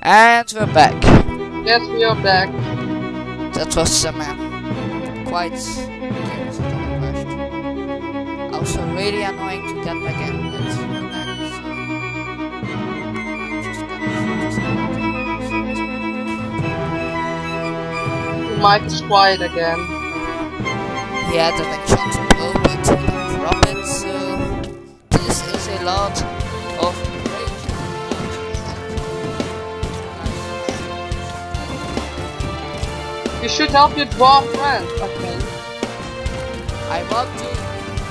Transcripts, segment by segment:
And we're back. Yes, we are back. That was some uh, quite. Also really annoying to get back in. But then, so, just The mic is quiet again. Yeah, the but we don't drop it, so this is a lot You should help your dwarf friend, I think. I want to,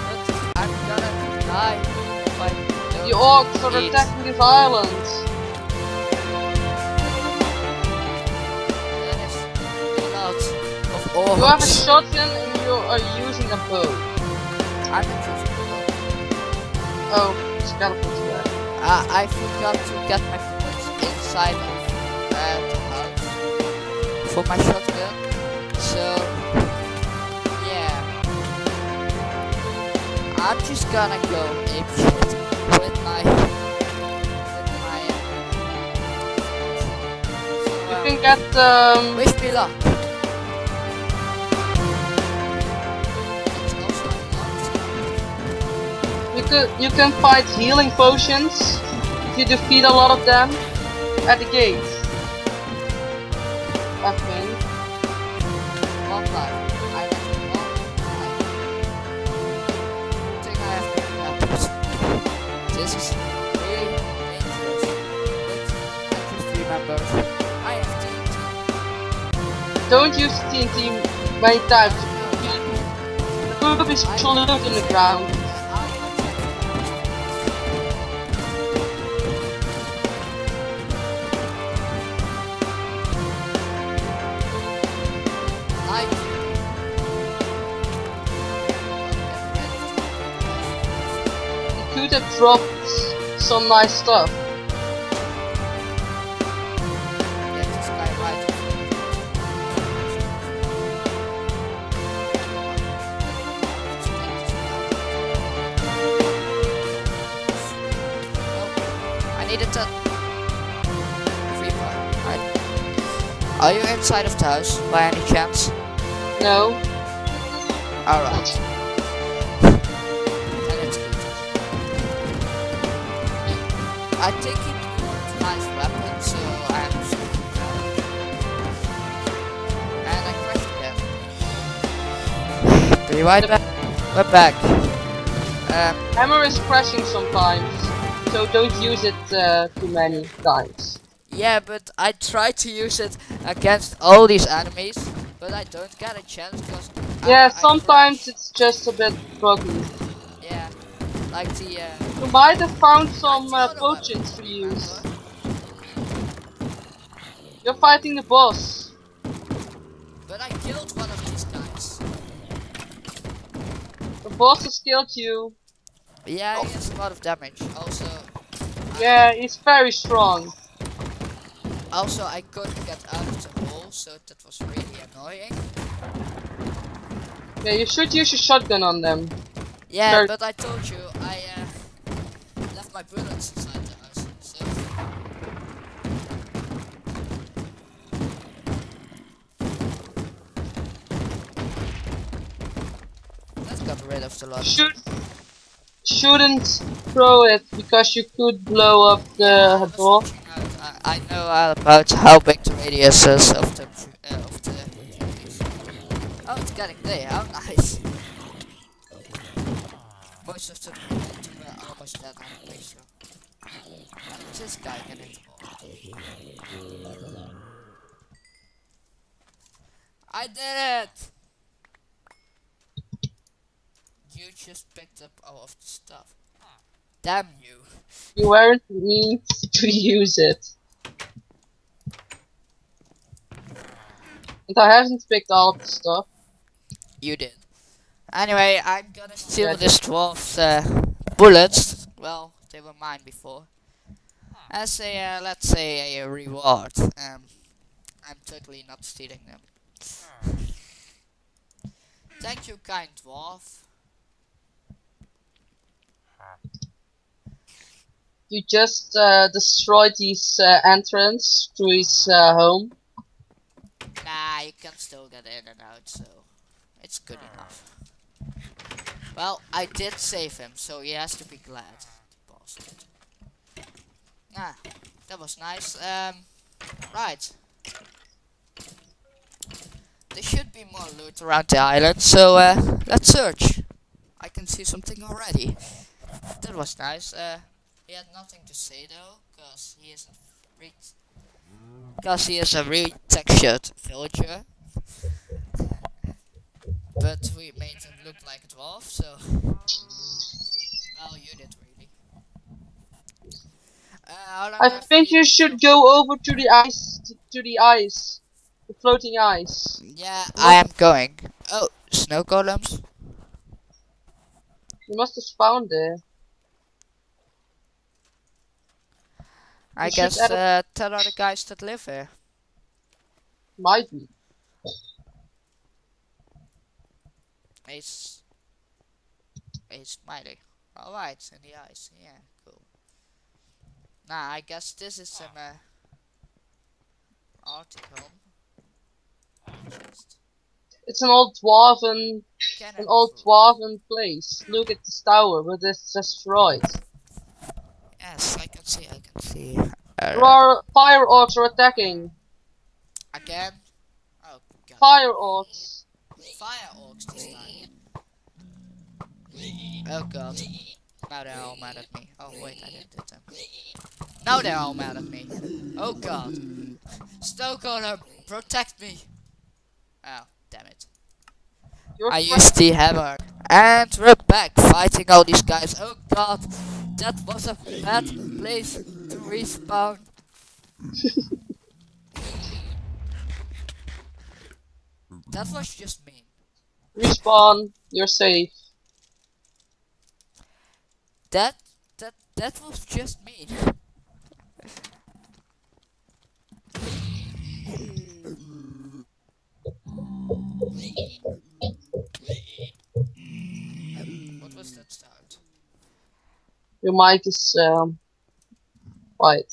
but I'm gonna die if I don't The orcs are eat. attacking this island. That is a You have a shotgun and you are using a bow. I'm not using the bow. Oh, skeletons there. Uh, I forgot to get my bullets inside of uh, the house for my shotgun. I'm just gonna go ape shit with my with my. Uh, You can get um, wish me luck. It's also not- you can you can fight healing potions if you defeat a lot of them at the gate. Don't use TNT many times. The group is glued in the ground. Could have dropped some nice stuff. Needed to. Free fire. Right. Are you inside of the house by any chance? No. Alright. And it's good. I think it was nice weapon, so I'm. And I crashed them. Be right back. We're back. Um, Hammer is crashing sometimes, so don't use it uh, too many times. yeah, but I try to use it against all these enemies, but I don't get a chance because. Yeah, I sometimes it's just a bit buggy. Yeah, like the. Uh, You might have found some uh, potions to use. You're fighting the boss. But I killed one of these guys. The boss has killed you. Yeah, he has a lot of damage. Also, Yeah, he's very strong. also I couldn't get out of the hole, so that was really annoying. Yeah, you should use your shotgun on them. Yeah, Sure. but I told you I uh, left my bullets inside the house. So that got rid of the lot. Should shouldn't throw it because you could blow up the door. I, know about how big the radius is of the uh, of the. Oh, it's getting there. How nice. Most of the momentum were almost dead. This guy. I did it. You just picked up all of the stuff. Damn you. You weren't need to use it. And I haven't picked all of the stuff. You did. Anyway, I'm gonna steal Yeah, this dwarf's uh, bullets. Well, they were mine before. As a, uh, let's say, a reward. Um, I'm totally not stealing them. Thank you, kind dwarf. You just uh, destroyed his uh, entrance to his uh, home. Nah, you can still get in and out, so it's good enough. Well, I did save him, so he has to be glad. Bastard. Ah, that was nice. Um, right. There should be more loot around the island, so uh, let's search. I can see something already. That was nice. He had nothing to say though, cause he isn't re- cause he is a really textured villager. But we made him look like a dwarf, so well, you did really. Uh, I think you should go over to the ice, to, to the ice, the floating ice. Yeah, I am going. Oh, snow golems. You must have found there. I guess uh, tell other guys that live here. Might be. It's it's mighty. Alright, in the ice. Yeah, cool. Nah, I guess this is an uh, article. Just It's an old dwarven, cannon an old dwarven place. Look at this tower, but it's destroyed. Yes, I can see. I see. There Uh, are fire orcs are attacking. again. Oh god. Fire orcs. Fire orcs this time. Oh god. Now they're all mad at me. Oh wait, I didn't hit them. Now they're all mad at me. Oh god. Snowcaller, protect me. Oh, damn it. You're I fr- used the hammer. And we're back fighting all these guys. Oh god. That was a bad place to respawn. that was just mean. respawn. You're safe. That that that was just mean. Your mic is um. Right.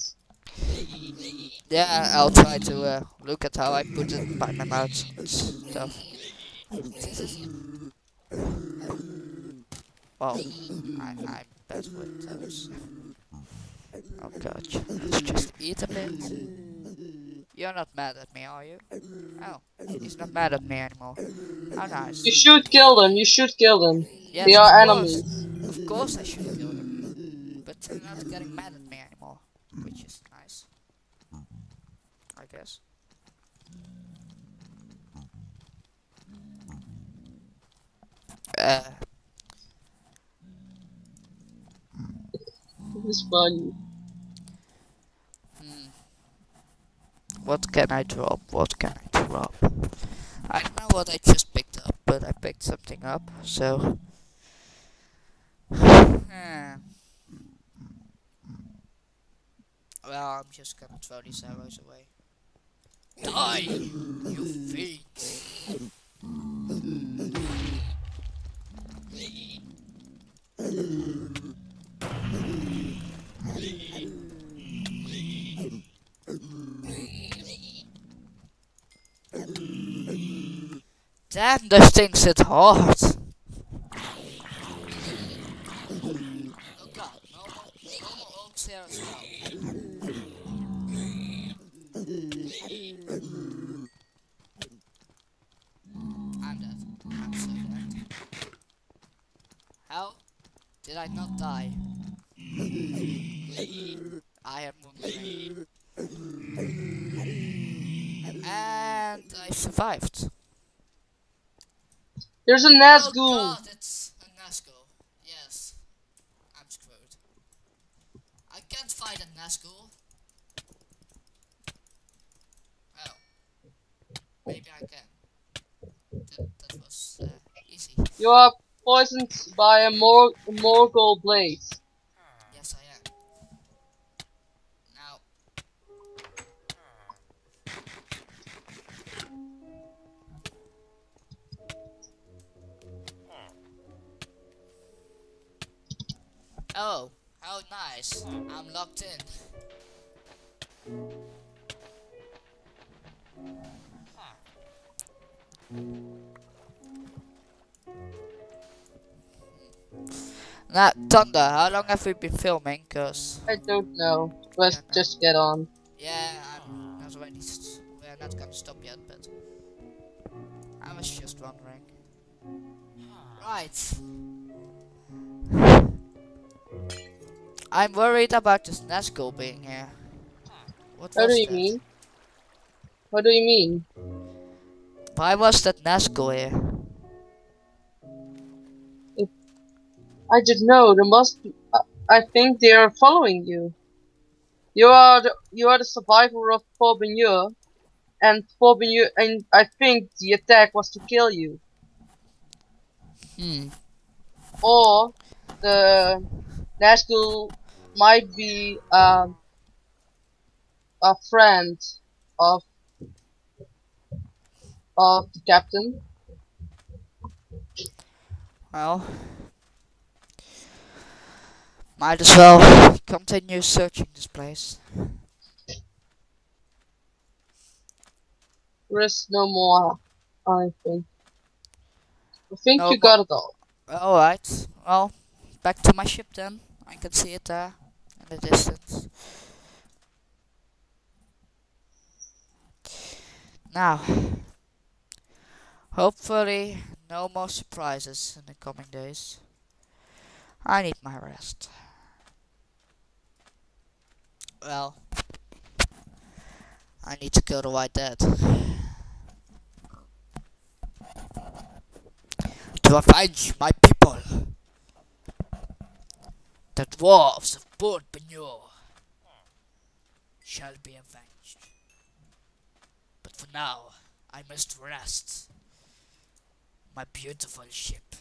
Yeah, I'll try to uh, look at how I put it by my mouth and stuff. Well, I, I'm bad with those. Oh god, let's just eat a bit. You're not mad at me, are you? Oh, he's not mad at me anymore. How nice. You should kill them. You should kill them. Yes, they are enemies. Of course I should. But they're not getting mad at me anymore. Which is nice. I guess. Uh, It's funny. hmm. What can I drop? What can I drop? I don't know what I just picked up, but I picked something up, so. Hmm. Well, I'm just gonna throw these arrows away. Die, you fiends! Damn, those things hit hard. And I survived. There's a Nazgul! Oh god, it's a Nazgul. Yes. I'm screwed. I can't fight a Nazgul. Oh. Maybe I can. That, that was uh, easy. You are poisoned by a Mor Morgul blade. Oh, How nice. I'm locked in. Now, Thunder, how long have we been filming? Cause I don't know. Let's just get on. yeah, I'm not ready. s- We're not gonna stop yet, but I was just wondering. Right. I'm worried about this Nazgul being here. What What do you that? mean? What do you mean? Why was that Nazgul here? I don't know. There must be. I- I think they are following you. You are the you are the survivor of Forbigny, and Forbigny, and I think the attack was to kill you, Hmm. or the Nazgul might be um, a friend of of the captain. Well, might as well continue searching this place. There is no more. I think. I think No you got it all. Alright, well, back to my ship then. I can see it there in the distance. Now, hopefully, no more surprises in the coming days. I need my rest. Well, I need to kill the White Death. to avenge my people. The dwarves of Port Banure shall be avenged. But for now, I must rest. My beautiful ship.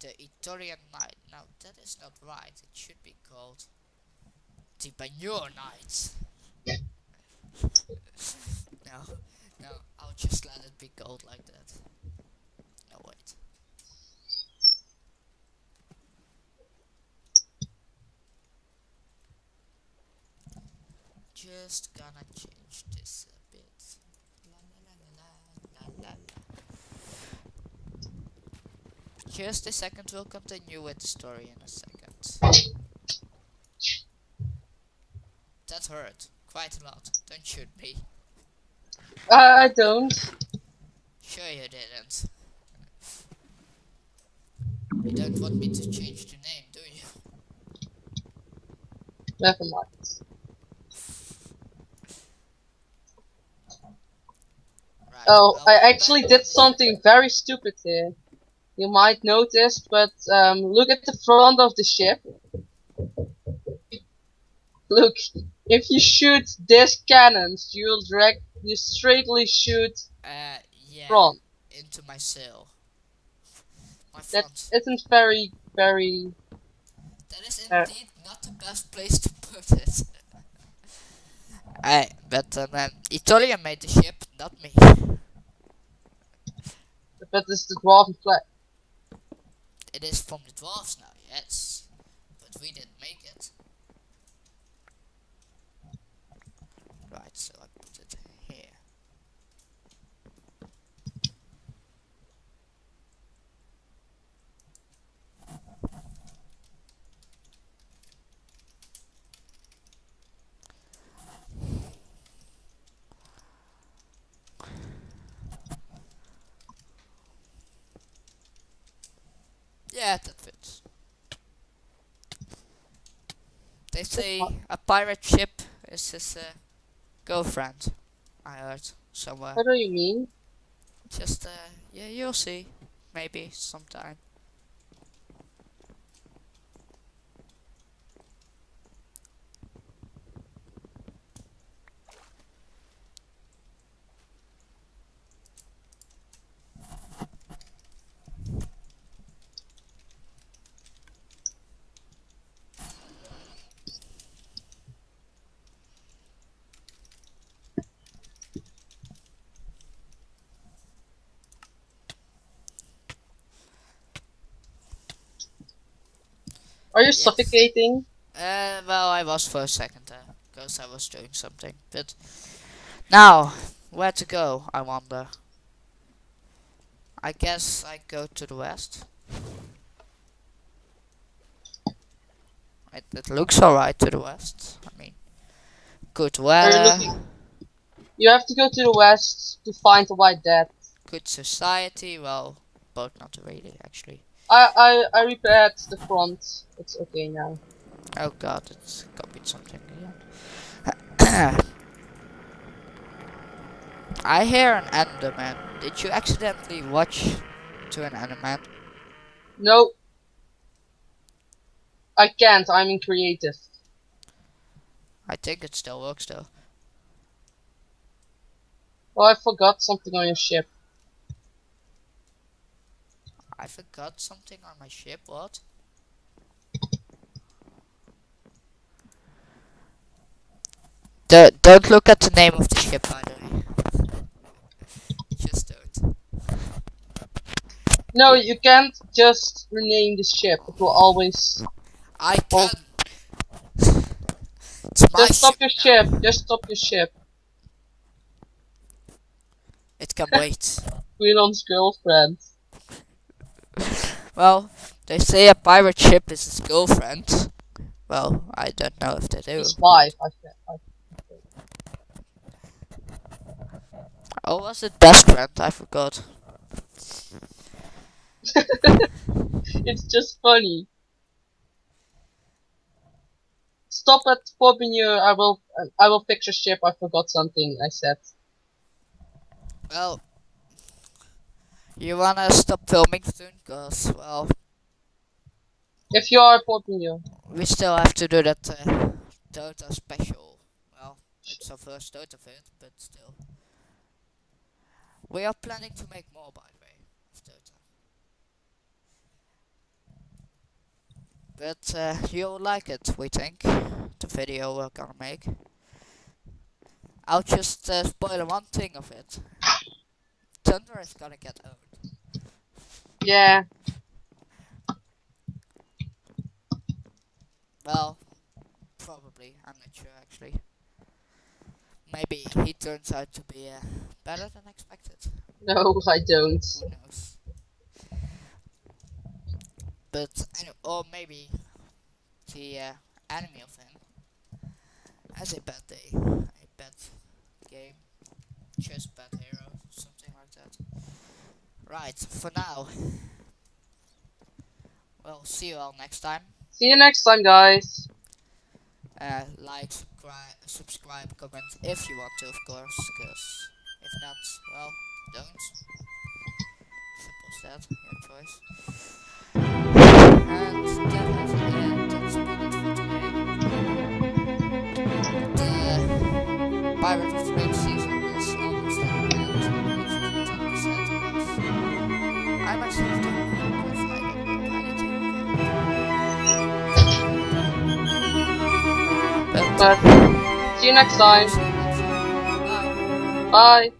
The Etorian Knight. Now that is not right. It should be called the Banure Knights. No, no, I'll just let it be gold like that. Just gonna change this a bit. La la la. Just a second, we'll continue with the story in a second. That hurt quite a lot. Don't shoot me. I don't. Sure you didn't. You don't want me to change the name, do you? Never mind. Right. Oh, well, I actually did something very stupid here. You might notice, but um, look at the front of the ship. Look, if you shoot this cannons, you'll direct, you straightly shoot Uh, yeah. front. Into my sail. My That front. isn't very, very. That is uh, indeed not the best place to put it. Hey, but um, um, Italia made the ship, not me. But it's the dwarven flag. It is from the dwarves now, yes. But we didn't make it. Right, so I put it here. Yeah, that fits. They say a pirate ship is his uh, girlfriend. I heard somewhere. What do you mean? Just uh, yeah, you'll see. Maybe sometime. Are you Yes. suffocating? Uh, well, I was for a second there, because I was doing something. But now, where to go? I wonder. I guess I go to the west. It, it looks alright to the west. I mean, good Are you weather. You have to go to the west to find the White Death. good society. Well, both not really actually. I I I repaired the front. It's okay now. Oh god, it's copied something again. I hear an Enderman. Did you accidentally watch to an Enderman? No. I can't. I'm in creative. I think it still works though. Oh, I forgot something on your ship. I forgot something on my ship. What? Do don't look at the name of the ship, by the way. Just don't. No, you can't just rename the ship. It will always. I Oh. can. It's Just stop ship your now. ship. Just stop your ship. It can wait. Guillon's girlfriend. Well, they say a pirate ship is his girlfriend. Well, I don't know if they do. His wife. I Or oh, was it best friend? I forgot. it's just funny. Stop at Forbigny. I will. I will fix your ship. I forgot something. I said. Well, you wanna stop filming soon? Cause, well, If you are at you. we still have to do that uh, Dota special. Well, it's our first Dota vid, but still. We are planning to make more, by the way, of Dota. But uh, you'll like it, we think, the video we're gonna make. I'll just uh, spoil one thing of it. Thunder is gonna get owned. Yeah. Well, probably. I'm not sure actually. Maybe he turns out to be uh, better than expected. No, I don't. Who knows? But anyway, or maybe the uh, enemy of him has a bad day, a bad game, just bad hero, something like that. Right. For now. Well, see you all next time. See you next time, guys. uh, like, subscribe, subscribe, comment if you want to, of course. Because if not, well, don't. Simple as that. Your choice. And that But But see you next time. see you next time. Bye. Bye.